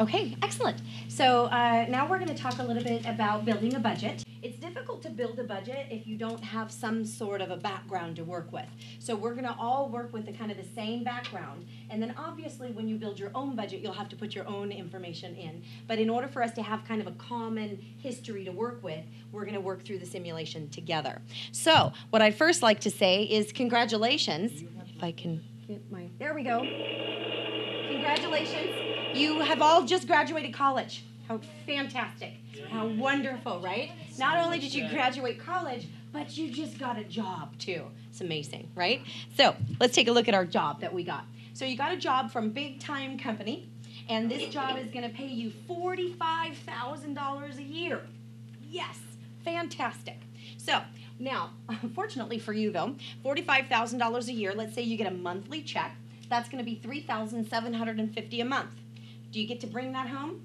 Okay, excellent. So uh, now we're going to talk a little bit about building a budget. It's difficult to build a budget if you don't have some sort of a background to work with. So we're going to all work with the kind of the same background. And then obviously when you build your own budget, you'll have to put your own information in. But in order for us to have kind of a common history to work with, we're going to work through the simulation together. So what I'd first like to say is congratulations. If I can get my, there we go. Congratulations. You have all just graduated college. How fantastic. How wonderful, right? Not only did you graduate college, but you just got a job too. It's amazing, right? So let's take a look at our job that we got. So you got a job from big time company, and this job is going to pay you $45,000 a year. Yes, fantastic. So now, unfortunately for you though, $45,000 a year, let's say you get a monthly check, that's going to be 3,750 a month. Do you get to bring that home?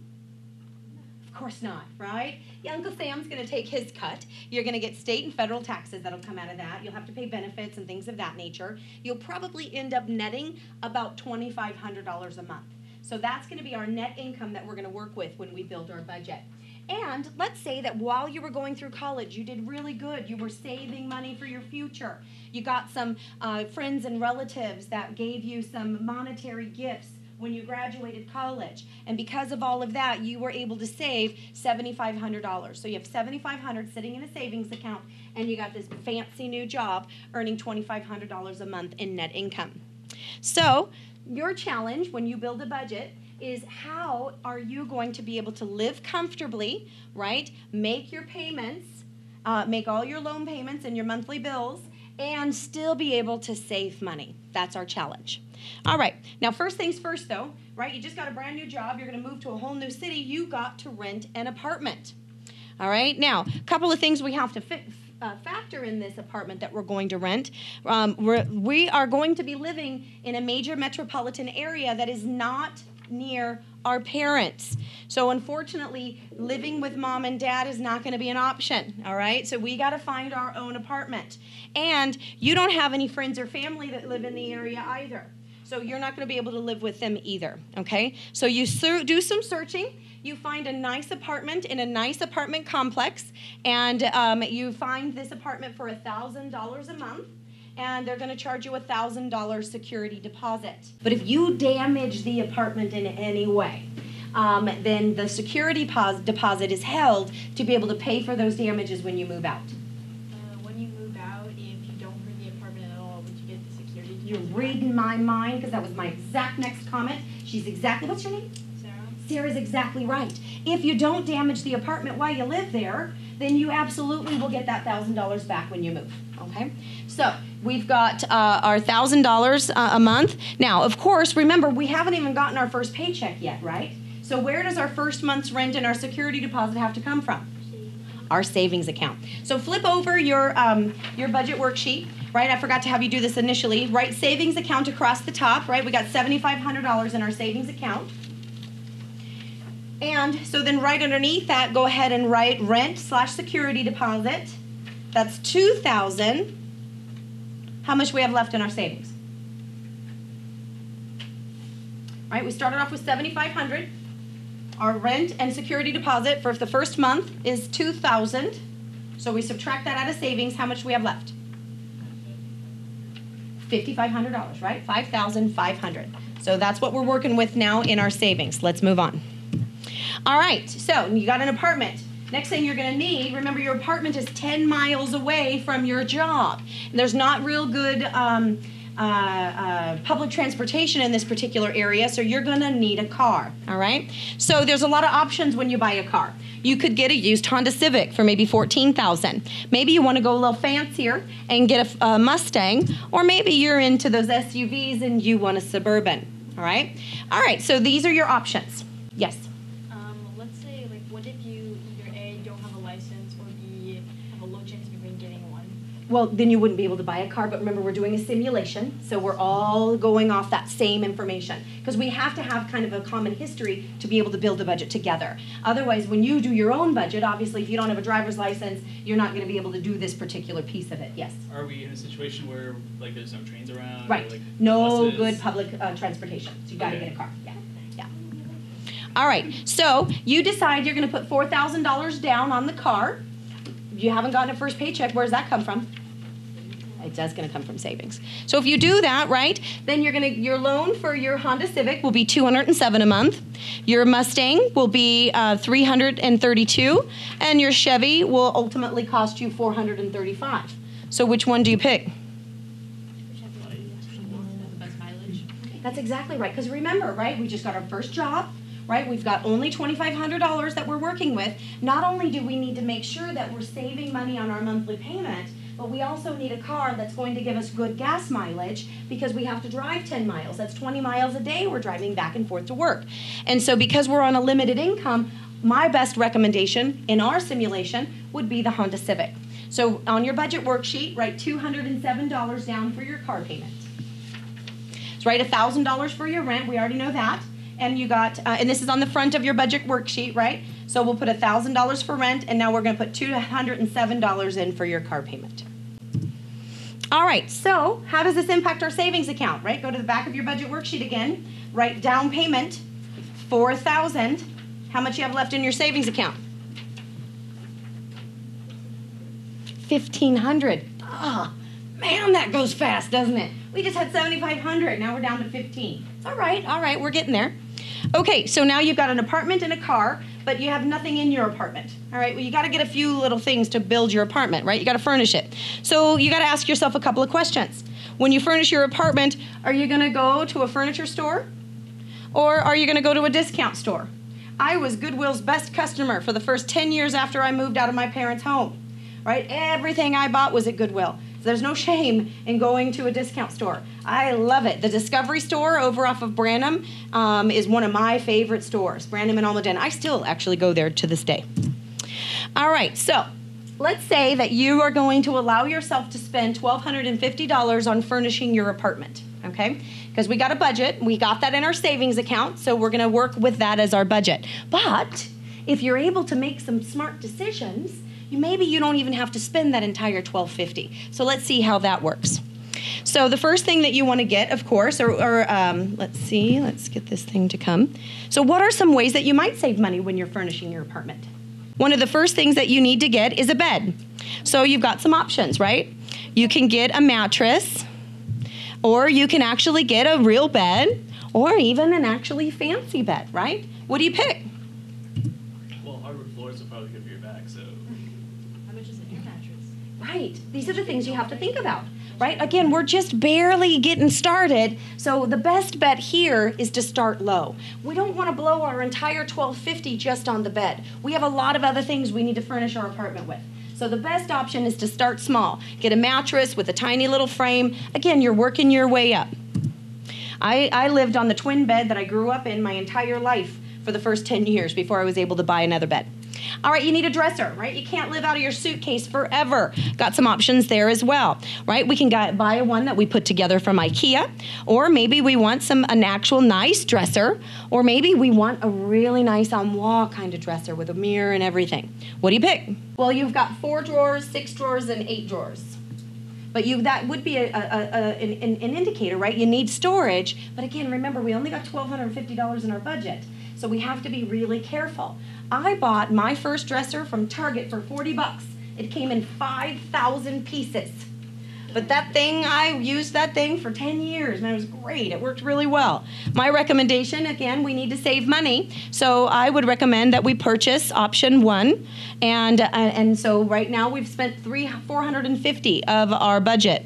Of course not, right? Yeah, Uncle Sam's going to take his cut. You're going to get state and federal taxes that'll come out of that. You'll have to pay benefits and things of that nature. You'll probably end up netting about $2,500 a month. So that's going to be our net income that we're going to work with when we build our budget. And let's say that while you were going through college, you did really good. You were saving money for your future. You got some uh, friends and relatives that gave you some monetary gifts when you graduated college. And because of all of that, you were able to save $7,500. So you have 7,500 sitting in a savings account, and you got this fancy new job earning $2,500 a month in net income. So, your challenge when you build a budget is how are you going to be able to live comfortably, right? Make your payments, uh, make all your loan payments and your monthly bills, and still be able to save money. That's our challenge. All right, now, first things first, though, right? You just got a brand new job, you're going to move to a whole new city, you got to rent an apartment. All right, now, a couple of things we have to uh, factor in this apartment that we're going to rent. Um, we're, we are going to be living in a major metropolitan area that is not near our parents. So, unfortunately, living with mom and dad is not going to be an option, all right? So, we got to find our own apartment. And you don't have any friends or family that live in the area either. So, you're not going to be able to live with them either, okay? So, you do some searching. You find a nice apartment in a nice apartment complex, and um, you find this apartment for $1,000 a month and they're going to charge you a $1,000 security deposit. But if you damage the apartment in any way, um, then the security pos- deposit is held to be able to pay for those damages when you move out. Uh, when you move out, if you don't hurt the apartment at all, would you get the security deposit? You're reading my mind because that was my exact next comment. She's exactly, what's your name? Sarah? Sarah's exactly right. If you don't damage the apartment while you live there, then you absolutely will get that $1,000 back when you move. Okay? So we've got uh, our $1,000 uh, a month. Now, of course, remember, we haven't even gotten our first paycheck yet, right? So where does our first month's rent and our security deposit have to come from? Our savings account. So flip over your, um, your budget worksheet, right? I forgot to have you do this initially. Write savings account across the top, right? We got $7,500 in our savings account. And so then right underneath that, go ahead and write rent slash security deposit. That's 2000 How much we have left in our savings? Right, we started off with 7500 Our rent and security deposit for the first month is 2000 So we subtract that out of savings. How much we have left? $5,500, right? 5500 So that's what we're working with now in our savings. Let's move on. All right, so you got an apartment. Next thing you're going to need, remember your apartment is 10 miles away from your job. And there's not real good um, uh, uh, public transportation in this particular area, so you're going to need a car. All right? So there's a lot of options when you buy a car. You could get a used Honda Civic for maybe 14000 Maybe you want to go a little fancier and get a, a Mustang, or maybe you're into those SUVs and you want a Suburban. All right? All right, so these are your options. Yes? Um, let's say, like, what if you either A, don't have a license, or B, have a low chance of even getting one? Well, then you wouldn't be able to buy a car, but remember, we're doing a simulation, so we're all going off that same information. Because we have to have kind of a common history to be able to build a budget together. Otherwise, when you do your own budget, obviously, if you don't have a driver's license, you're not going to be able to do this particular piece of it. Yes? Are we in a situation where like there's no trains around? Right. like, No buses? good public uh, transportation, so you got to Okay. get a car. Yeah. Yeah. All right, so you decide you're gonna put four thousand dollars down on the car. You haven't gotten a first paycheck, where does that come from? It does gonna come from savings. So if you do that, right, then you're gonna, your loan for your Honda Civic will be two hundred and seven a month. Your Mustang will be uh, three hundred and thirty-two, and your Chevy will ultimately cost you four hundred and thirty-five. So which one do you pick? the best mileage. That's exactly right. Because remember, right, we just got our first job, right? We've got only $2,500 that we're working with. Not only do we need to make sure that we're saving money on our monthly payment, but we also need a car that's going to give us good gas mileage because we have to drive 10 miles. That's 20 miles a day we're driving back and forth to work. And so, because we're on a limited income, my best recommendation in our simulation would be the Honda Civic. So, on your budget worksheet, write $207 down for your car payment. So write thousand dollars for your rent. We already know that. And you got, uh, and this is on the front of your budget worksheet, right? So we'll put thousand dollars for rent, and now we're going to put two hundred and seven dollars in for your car payment. All right. So how does this impact our savings account? Right. Go to the back of your budget worksheet again. Write down payment, four thousand. How much you have left in your savings account? Fifteen hundred. Ah, man, that goes fast, doesn't it? We just had 7,500. Now we're down to 15. It's all right. All right. We're getting there. Okay. So now you've got an apartment and a car, but you have nothing in your apartment. All right. Well, you got to get a few little things to build your apartment, right? You got to furnish it. So you got to ask yourself a couple of questions. When you furnish your apartment, are you going to go to a furniture store? Or are you going to go to a discount store? I was Goodwill's best customer for the first 10 years after I moved out of my parents' home. Right? Everything I bought was at Goodwill. So there's no shame in going to a discount store. I love it. The Discovery store over off of Branham um, is one of my favorite stores, Branham and Almaden. I still actually go there to this day. All right, so let's say that you are going to allow yourself to spend $1,250 on furnishing your apartment, okay? Because we got a budget, we got that in our savings account, so we're gonna work with that as our budget. But if you're able to make some smart decisions, maybe you don't even have to spend that entire 1250. So let's see how that works. So the first thing that you want to get, of course, or, or um, let's see, let's get this thing to come. So what are some ways that you might save money when you're furnishing your apartment? One of the first things that you need to get is a bed. So you've got some options, right? You can get a mattress, or you can actually get a real bed, or even an actually fancy bed, right? What do you pick? Well, hardwood floors are probably good for your back, so. How much is an air mattress? Right. These are the things you have to think about. Right? Again, we're just barely getting started. So the best bet here is to start low. We don't want to blow our entire 1250 just on the bed. We have a lot of other things we need to furnish our apartment with. So the best option is to start small. Get a mattress with a tiny little frame. Again, you're working your way up. I, I lived on the twin bed that I grew up in my entire life for the first 10 years before I was able to buy another bed. All right, you need a dresser, right? You can't live out of your suitcase forever. Got some options there as well, right? We can buy one that we put together from IKEA, or maybe we want some an actual nice dresser, or maybe we want a really nice on wall kind of dresser with a mirror and everything. What do you pick? Well, you've got four drawers, six drawers, and eight drawers. But you that would be a, a, a, an, an indicator, right? You need storage. But again, remember, we only got $1,250 in our budget. So we have to be really careful. I bought my first dresser from Target for 40 bucks. It came in 5,000 pieces. But that thing, I used that thing for 10 years and it was great. It worked really well. My recommendation again, we need to save money. So I would recommend that we purchase option one. And, uh, and so right now we've spent three, 450 of our budget.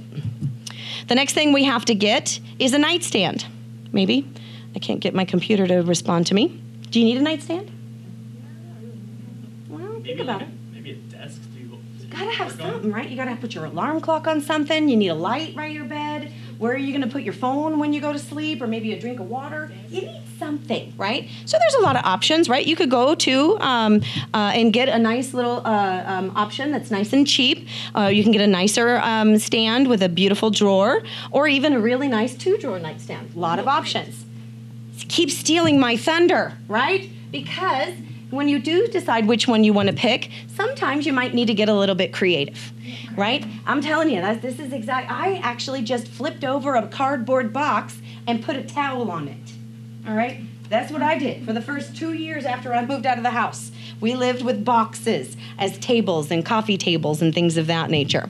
The next thing we have to get is a nightstand. Maybe. I can't get my computer to respond to me. Do you need a nightstand? Think about it. maybe a desk to, to Gotta have work on. something, right? You gotta put your alarm clock on something. You need a light by your bed. Where are you gonna put your phone when you go to sleep, or maybe a drink of water? You need something, right? So there's a lot of options, right? You could go to um, uh, and get a nice little uh, um, option that's nice and cheap. Uh, you can get a nicer um, stand with a beautiful drawer, or even a really nice two-drawer nightstand. A lot of options keep stealing my thunder, right? Because when you do decide which one you want to pick, sometimes you might need to get a little bit creative, right? I'm telling you, this is exact. I actually just flipped over a cardboard box and put a towel on it. All right? That's what I did for the first two years after I moved out of the house. We lived with boxes as tables and coffee tables and things of that nature.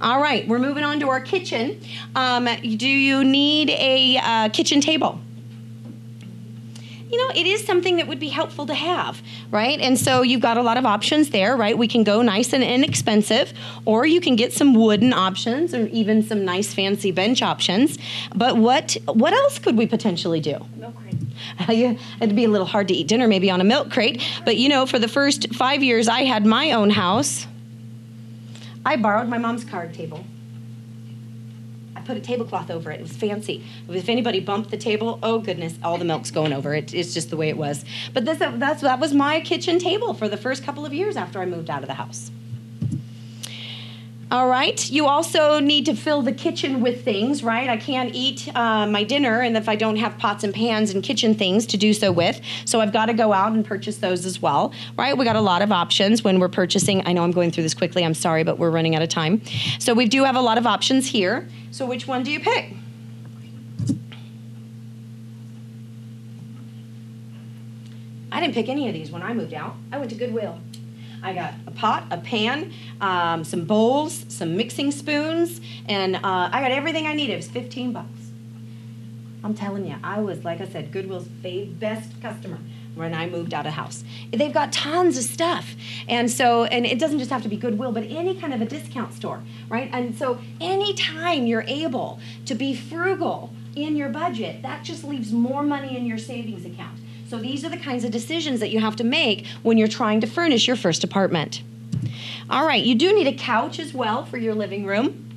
All right, we're moving on to our kitchen. Um, do you need a uh, kitchen table? You know, it is something that would be helpful to have, right? And so you've got a lot of options there, right? We can go nice and inexpensive, or you can get some wooden options, or even some nice fancy bench options. But what what else could we potentially do? Milk crate. It'd be a little hard to eat dinner maybe on a milk crate, but you know, for the first five years I had my own house, I borrowed my mom's card table. Put a tablecloth over it. It was fancy. If anybody bumped the table, oh goodness, all the milk's going over it. It's just the way it was. But this, that's that was my kitchen table for the first couple of years after I moved out of the house. All right. You also need to fill the kitchen with things, right? I can't eat uh, my dinner, and if I don't have pots and pans and kitchen things to do so with, so I've got to go out and purchase those as well, right? We got a lot of options when we're purchasing. I know I'm going through this quickly. I'm sorry, but we're running out of time. So we do have a lot of options here. So which one do you pick? I didn't pick any of these when I moved out. I went to Goodwill. I got a pot, a pan, um, some bowls, some mixing spoons, and uh, I got everything I needed. It was 15 bucks. I'm telling you, I was, like I said, Goodwill's best customer when I moved out of house. They've got tons of stuff. And so, and it doesn't just have to be Goodwill, but any kind of a discount store, right? And so, anytime you're able to be frugal in your budget, that just leaves more money in your savings account. So, these are the kinds of decisions that you have to make when you're trying to furnish your first apartment. All right, you do need a couch as well for your living room.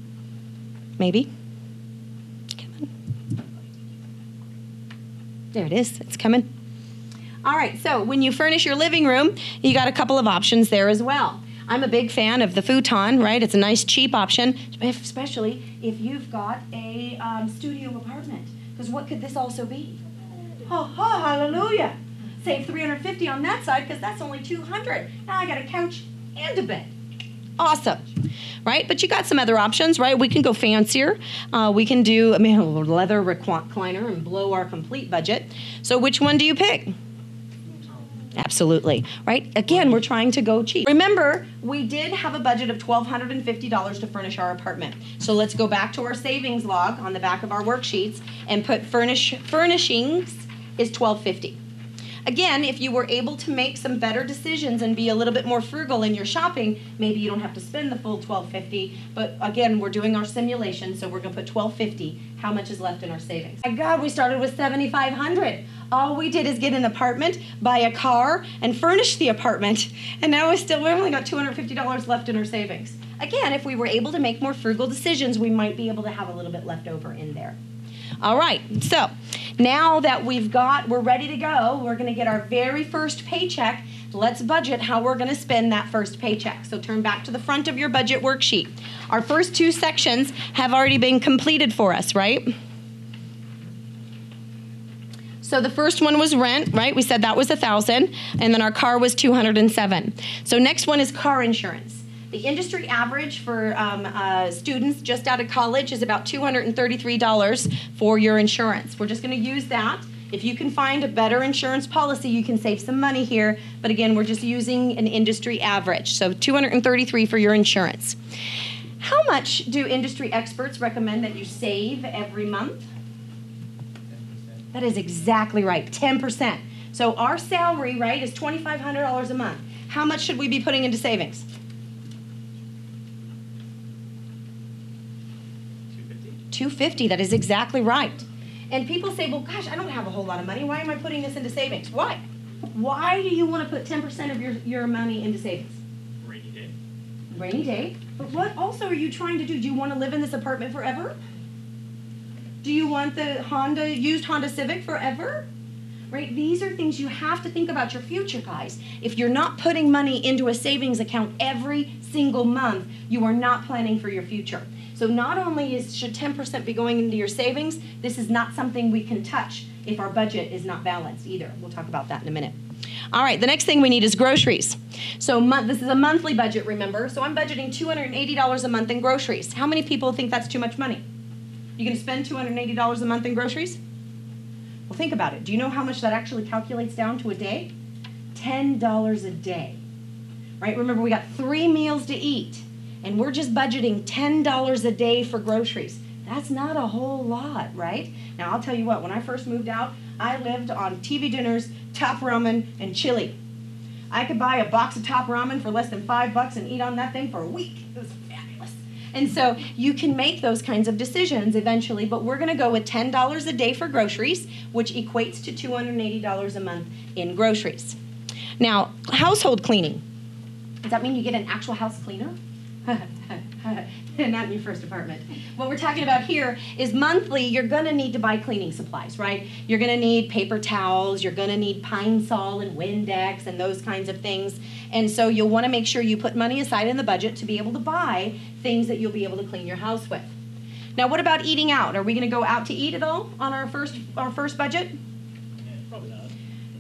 Maybe. Come on. There it is, it's coming. All right, so when you furnish your living room, you got a couple of options there as well. I'm a big fan of the futon, right? It's a nice, cheap option, especially if you've got a um, studio apartment. Because what could this also be? Hallelujah! Save 350 on that side because that's only 200. Now I got a couch and a bed. Awesome, right? But you got some other options, right? We can go fancier. Uh, we can do I mean, a leather recliner and blow our complete budget. So which one do you pick? Absolutely. Right? Again, we're trying to go cheap. Remember, we did have a budget of $1,250 to furnish our apartment. So let's go back to our savings log on the back of our worksheets and put furnish furnishings is 1250. Again, if you were able to make some better decisions and be a little bit more frugal in your shopping, maybe you don't have to spend the full 1250. But again, we're doing our simulation, so we're going to put 1250. How much is left in our savings? My God, we started with 7500. All we did is get an apartment, buy a car, and furnish the apartment. And now we still we only got $250 left in our savings. Again, if we were able to make more frugal decisions, we might be able to have a little bit left over in there. All right, so now that we've got, we're ready to go, we're going to get our very first paycheck. Let's budget how we're going to spend that first paycheck. So turn back to the front of your budget worksheet. Our first two sections have already been completed for us, right? So the first one was rent, right? We said that was a thousand, and then our car was two hundred and seven. So next one is car insurance. The industry average for um, uh, students just out of college is about $233 for your insurance. We're just going to use that. If you can find a better insurance policy, you can save some money here. But again, we're just using an industry average. So 233 for your insurance. How much do industry experts recommend that you save every month? That is exactly right, 10%. So our salary, right, is $2,500 a month. How much should we be putting into savings? 250? 250 that is exactly right. And people say well gosh i don't have a whole lot of money. Why am i putting this into savings? Why? Why do you want to put 10% of your, your money into savings? Rainy day. rainy day? But what also are you trying to do? Do you want to live in this apartment forever? Do you want the honda used honda civic forever? Right? These are things you have to think about your future guys. If you're not putting money into a savings account every single month you are not planning for your future so not only is should 10% be going into your savings, this is not something we can touch if our budget is not balanced either. We'll talk about that in a minute. All right, the next thing we need is groceries. So this is a monthly budget, remember? So I'm budgeting $280 a month in groceries. How many people think that's too much money? You gonna spend $280 a month in groceries? Well, think about it. Do you know how much that actually calculates down to a day? $10 a day. Right? Remember, we got three meals to eat, and we're just budgeting $10 a day for groceries. That's not a whole lot, right? Now, I'll tell you what, when I first moved out, I lived on TV dinners, top ramen, and chili. I could buy a box of top ramen for less than five bucks and eat on that thing for a week. It was fabulous. And so you can make those kinds of decisions eventually, but we're going to go with $10 a day for groceries, which equates to $280 a month in groceries. Now, household cleaning. Does that mean you get an actual house cleaner? Not in your first apartment. What we're talking about here is monthly, you're gonna need to buy cleaning supplies, right? You're gonna need paper towels, you're gonna need Pine Sol and Windex and those kinds of things. And so you'll wanna make sure you put money aside in the budget to be able to buy things that you'll be able to clean your house with. Now, what about eating out? Are we gonna go out to eat at all on our first, our first budget? Probably not.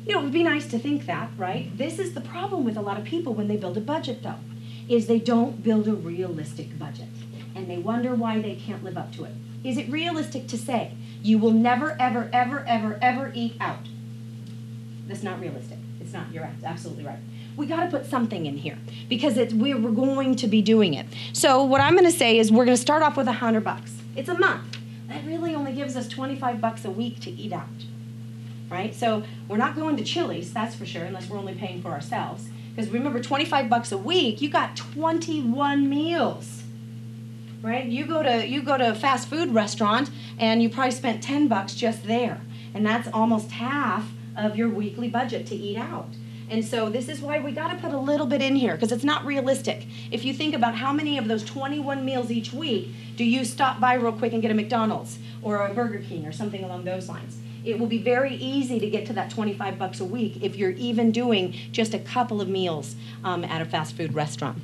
You know, it would be nice to think that, right? This is the problem with a lot of people when they build a budget, though, is they don't build a realistic budget. And they wonder why they can't live up to it. Is it realistic to say you will never, ever, ever, ever, ever eat out? That's not realistic. It's not. You're absolutely right. We got to put something in here because it's we're, going to be doing it. So what I'm going to say is we're going to start off with a hundred bucks. It's a month. That really only gives us 25 bucks a week to eat out right? So we're not going to Chili's, that's for sure, unless we're only paying for ourselves. Because remember, 25 bucks a week, you got 21 meals. Right? You go to you go to a fast food restaurant and you probably spent 10 bucks just there. And that's almost half of your weekly budget to eat out. And so this is why we got to put a little bit in here because it's not realistic. If you think about how many of those 21 meals each week do you stop by real quick and get a McDonald's or a Burger King or something along those lines? It will be very easy to get to that 25 bucks a week if you're even doing just a couple of meals um, at a fast food restaurant.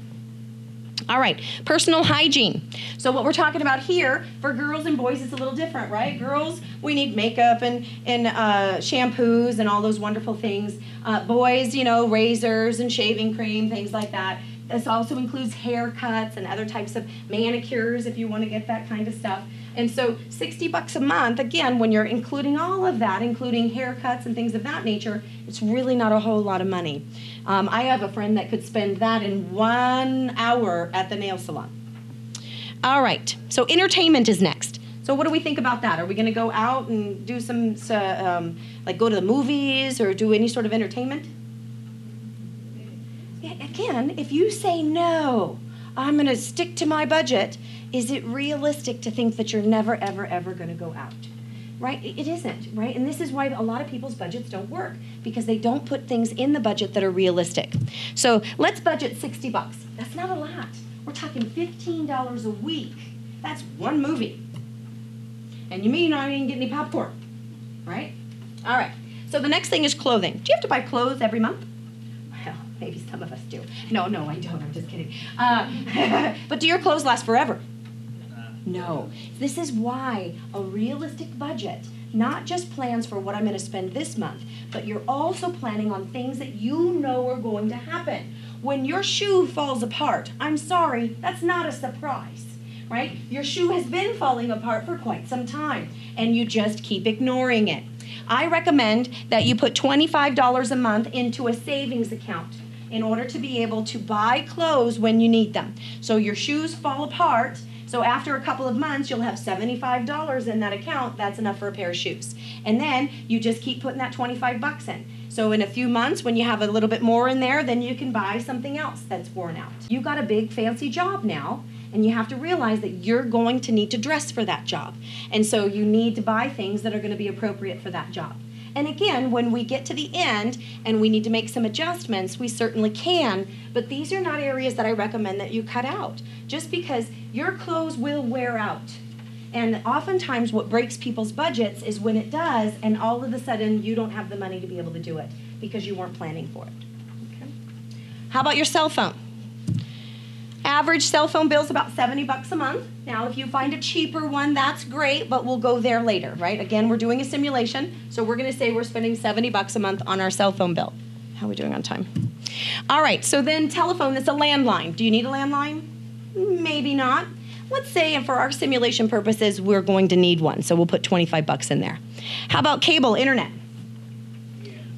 All right, personal hygiene. So what we're talking about here for girls and boys is a little different, right? Girls, we need makeup and and uh, shampoos and all those wonderful things. Uh, boys, you know, razors and shaving cream, things like that. This also includes haircuts and other types of manicures if you want to get that kind of stuff. And so 60 bucks a month, again, when you're including all of that, including haircuts and things of that nature, it's really not a whole lot of money. Um, I have a friend that could spend that in one hour at the nail salon. All right, so entertainment is next. So what do we think about that? Are we going to go out and do some, um, like go to the movies or do any sort of entertainment? Again, if you say no, I'm going to stick to my budget, is it realistic to think that you're never, ever, ever going to go out? Right? It isn't, right? And this is why a lot of people's budgets don't work because they don't put things in the budget that are realistic. So let's budget 60 bucks. That's not a lot. We're talking $15 a week. That's one movie. And you may not even get any popcorn, right? All right. So the next thing is clothing. Do you have to buy clothes every month? Maybe some of us do. No, no, I don't. I'm just kidding. Uh, but do your clothes last forever? No. This is why a realistic budget not just plans for what I'm going to spend this month, but you're also planning on things that you know are going to happen. When your shoe falls apart, I'm sorry, that's not a surprise, right? Your shoe has been falling apart for quite some time, and you just keep ignoring it. I recommend that you put $25 a month into a savings account in order to be able to buy clothes when you need them. So your shoes fall apart so after a couple of months, you'll have $75 in that account. That's enough for a pair of shoes. And then you just keep putting that 25 bucks in. So in a few months, when you have a little bit more in there, then you can buy something else that's worn out. You've got a big fancy job now, and you have to realize that you're going to need to dress for that job. And so you need to buy things that are going to be appropriate for that job. And again, when we get to the end and we need to make some adjustments, we certainly can, but these are not areas that I recommend that you cut out just because your clothes will wear out. And oftentimes, what breaks people's budgets is when it does, and all of a sudden, you don't have the money to be able to do it because you weren't planning for it. Okay. How about your cell phone? Average cell phone bill is about 70 bucks a month. Now, if you find a cheaper one, that's great, but we'll go there later, right? Again, we're doing a simulation, so we're going to say we're spending 70 bucks a month on our cell phone bill. How are we doing on time? All right, so then telephone, that's a landline. Do you need a landline? Maybe not. Let's say, and for our simulation purposes, we're going to need one, so we'll put 25 bucks in there. How about cable, internet?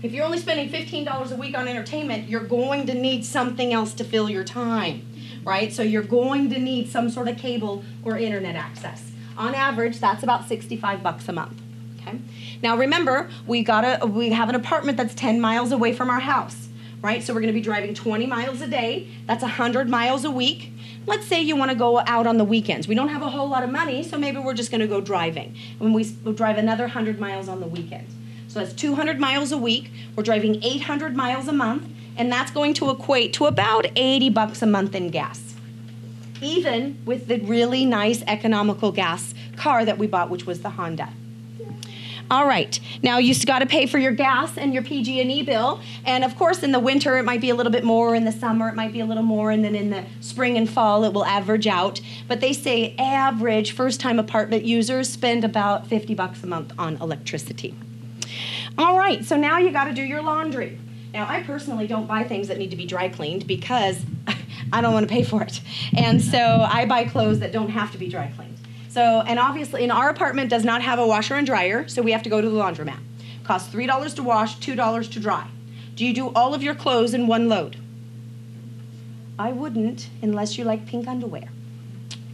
If you're only spending $15 a week on entertainment, you're going to need something else to fill your time, right? So you're going to need some sort of cable or internet access. On average, that's about 65 bucks a month. Okay? Now remember, we got a we have an apartment that's 10 miles away from our house, right? So we're going to be driving 20 miles a day. That's 100 miles a week. Let's say you want to go out on the weekends. We don't have a whole lot of money, so maybe we're just going to go driving. And we we'll drive another 100 miles on the weekend. So that's 200 miles a week. We're driving 800 miles a month, and that's going to equate to about 80 bucks a month in gas. Even with the really nice economical gas car that we bought, which was the Honda. All right. Now you got to pay for your gas and your PG&E bill, and of course in the winter it might be a little bit more, in the summer it might be a little more, and then in the spring and fall it will average out. But they say average first-time apartment users spend about 50 bucks a month on electricity. All right. So now you got to do your laundry. Now I personally don't buy things that need to be dry cleaned because I don't want to pay for it. And so I buy clothes that don't have to be dry cleaned. So, and obviously, in our apartment does not have a washer and dryer, so we have to go to the laundromat. Costs three dollars to wash, two dollars to dry. Do you do all of your clothes in one load? I wouldn't, unless you like pink underwear.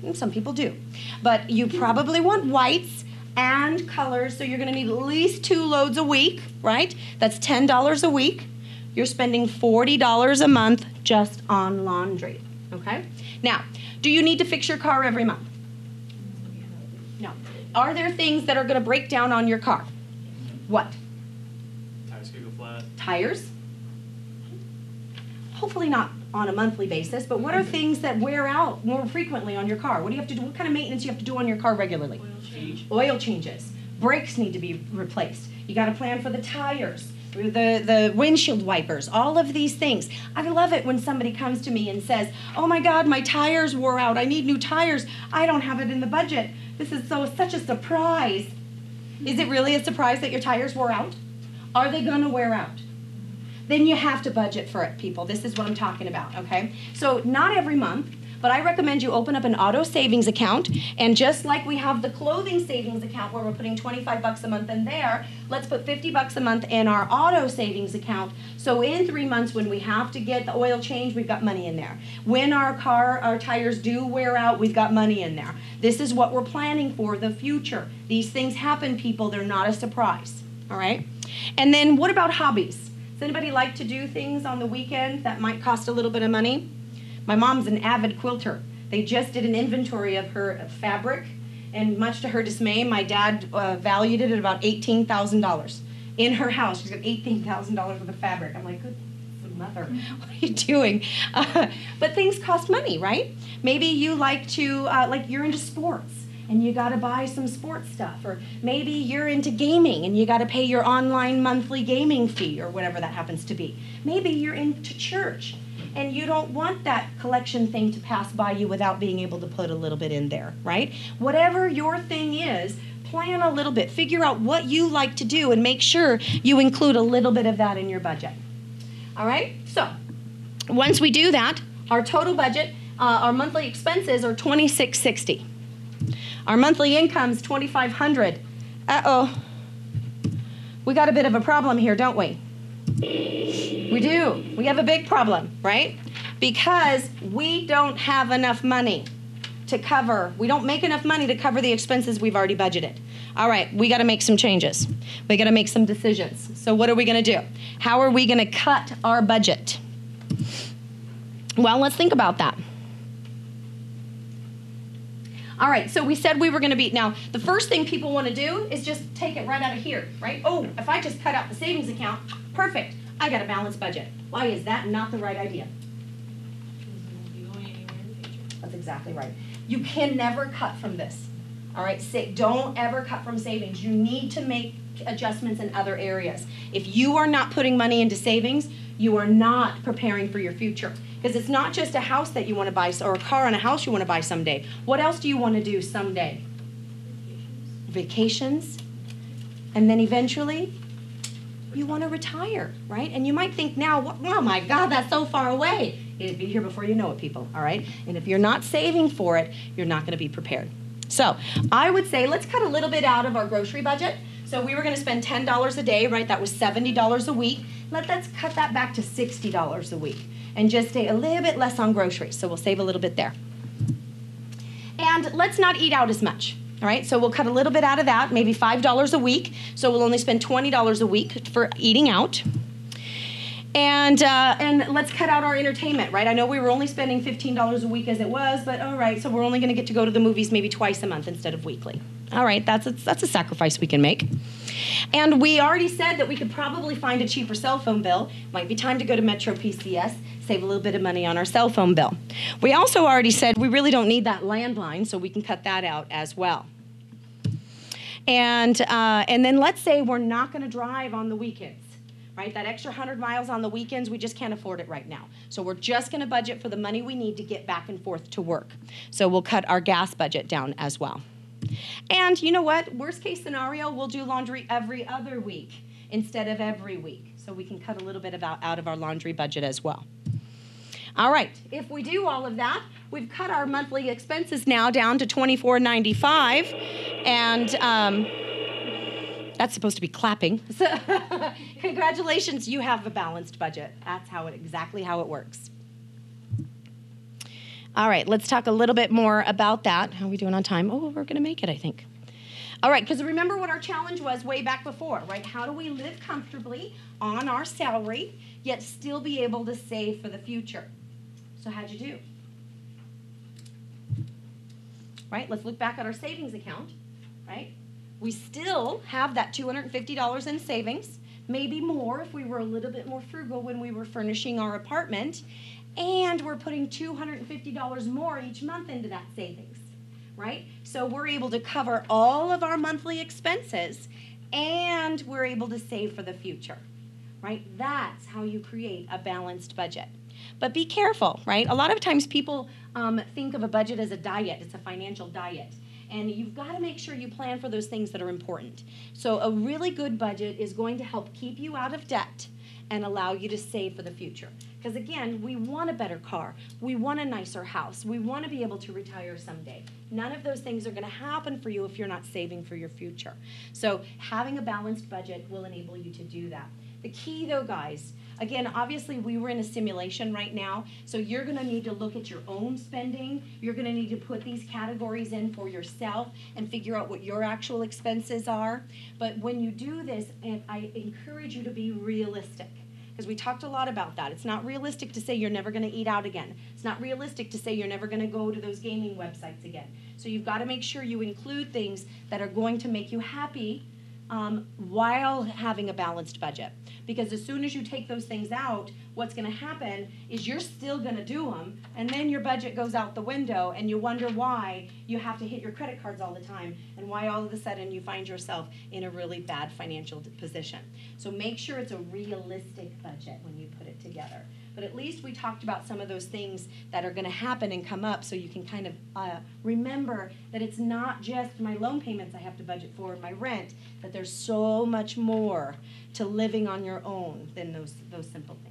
And Some people do, but you probably want whites and colors, so you're going to need at least two loads a week, right? That's ten dollars a week. You're spending forty dollars a month just on laundry. Okay. Now, do you need to fix your car every month? No. Are there things that are going to break down on your car? What? Tires could go flat. Tires? Hopefully not on a monthly basis, but what are mm-hmm. things that wear out more frequently on your car? What do you have to do? What kind of maintenance do you have to do on your car regularly? Oil change. Oil changes. Brakes need to be replaced. You got to plan for the tires, the the windshield wipers, all of these things. I love it when somebody comes to me and says, "Oh my God, my tires wore out. I need new tires. I don't have it in the budget. This is so such a surprise." Is it really a surprise that your tires wore out? Are they going to wear out? Then you have to budget for it, people. This is what I'm talking about, okay? So, not every month, but I recommend you open up an auto savings account. And just like we have the clothing savings account where we're putting 25 bucks a month in there, let's put 50 bucks a month in our auto savings account. So, in three months, when we have to get the oil change, we've got money in there. When our car, our tires do wear out, we've got money in there. This is what we're planning for the future. These things happen, people. They're not a surprise, all right? And then, what about hobbies? Does anybody like to do things on the weekend that might cost a little bit of money? My mom's an avid quilter. They just did an inventory of her fabric, and much to her dismay, my dad uh, valued it at about eighteen thousand dollars in her house. She's got eighteen thousand dollars worth of fabric. I'm like, good mother, what are you doing? Uh, but things cost money, right? Maybe you like to, uh, like you're into sports and you got to buy some sports stuff. Or maybe you're into gaming and you got to pay your online monthly gaming fee or whatever that happens to be. Maybe you're into church and you don't want that collection thing to pass by you without being able to put a little bit in there, right? Whatever your thing is, plan a little bit. Figure out what you like to do and make sure you include a little bit of that in your budget. All right? So, once we do that, our total budget, uh, our monthly expenses are 2660. Our monthly income is 2500. Uh-oh. We got a bit of a problem here, don't we? We do. We have a big problem, right? Because we don't have enough money to cover, we don't make enough money to cover the expenses we've already budgeted. All right, we got to make some changes. We got to make some decisions. So, what are we going to do? How are we going to cut our budget? Well, let's think about that. All right, so we said we were going to be. Now, the first thing people want to do is just take it right out of here, right? Oh, if I just cut out the savings account, perfect. I got a balanced budget. Why is that not the right idea? That's exactly right. You can never cut from this. All right, Say, don't ever cut from savings. You need to make adjustments in other areas. If you are not putting money into savings, you are not preparing for your future. Because it's not just a house that you want to buy or a car and a house you want to buy someday. What else do you want to do someday? Vacations. And then eventually, you want to retire, right? And you might think now, oh my God, that's so far away. It'll be here before you know it, people, all right? And if you're not saving for it, you're not going to be prepared. So I would say let's cut a little bit out of our grocery budget. So we were going to spend $10 a day, right? That was $70 a week. Let, let's cut that back to $60 a week and just stay a little bit less on groceries. So we'll save a little bit there. And let's not eat out as much. All right, so we'll cut a little bit out of that, maybe $5 a week. So we'll only spend $20 a week for eating out. And, uh, and let's cut out our entertainment, right? I know we were only spending $15 a week as it was, but all right, so we're only going to get to go to the movies maybe twice a month instead of weekly. All right, that's a, that's a sacrifice we can make. And we already said that we could probably find a cheaper cell phone bill. Might be time to go to Metro PCS, save a little bit of money on our cell phone bill. We also already said we really don't need that landline, so we can cut that out as well. And, uh, and then let's say we're not going to drive on the weekends right? That extra 100 miles on the weekends, we just can't afford it right now. So we're just going to budget for the money we need to get back and forth to work. So we'll cut our gas budget down as well. And you know what? Worst case scenario, we'll do laundry every other week instead of every week. So we can cut a little bit about out of our laundry budget as well. All right, if we do all of that, we've cut our monthly expenses now down to $24.95. And um, that's supposed to be clapping. So, congratulations, you have a balanced budget. That's how it exactly how it works. All right, let's talk a little bit more about that. How are we doing on time? Oh, we're going to make it, I think. All right, because remember what our challenge was way back before, right? How do we live comfortably on our salary, yet still be able to save for the future? So, how'd you do? Right, let's look back at our savings account, right? We still have that $250 in savings, maybe more if we were a little bit more frugal when we were furnishing our apartment. And we're putting $250 more each month into that savings, right? So we're able to cover all of our monthly expenses and we're able to save for the future, right? That's how you create a balanced budget. But be careful, right? A lot of times people um, think of a budget as a diet, it's a financial diet. And you've got to make sure you plan for those things that are important. So, a really good budget is going to help keep you out of debt and allow you to save for the future. Because again, we want a better car, we want a nicer house, we want to be able to retire someday. None of those things are going to happen for you if you're not saving for your future. So, having a balanced budget will enable you to do that. The key, though, guys, again, obviously, we were in a simulation right now, so you're going to need to look at your own spending. You're going to need to put these categories in for yourself and figure out what your actual expenses are. But when you do this, and I encourage you to be realistic because we talked a lot about that. It's not realistic to say you're never going to eat out again. It's not realistic to say you're never going to go to those gaming websites again. So you've got to make sure you include things that are going to make you happy um, while having a balanced budget. Because as soon as you take those things out, what's going to happen is you're still going to do them, and then your budget goes out the window, and you wonder why you have to hit your credit cards all the time, and why all of a sudden you find yourself in a really bad financial position. So make sure it's a realistic budget when you put it together. But at least we talked about some of those things that are going to happen and come up so you can kind of uh, remember that it's not just my loan payments I have to budget for my rent, that there's so much more to living on your own than those, those simple things.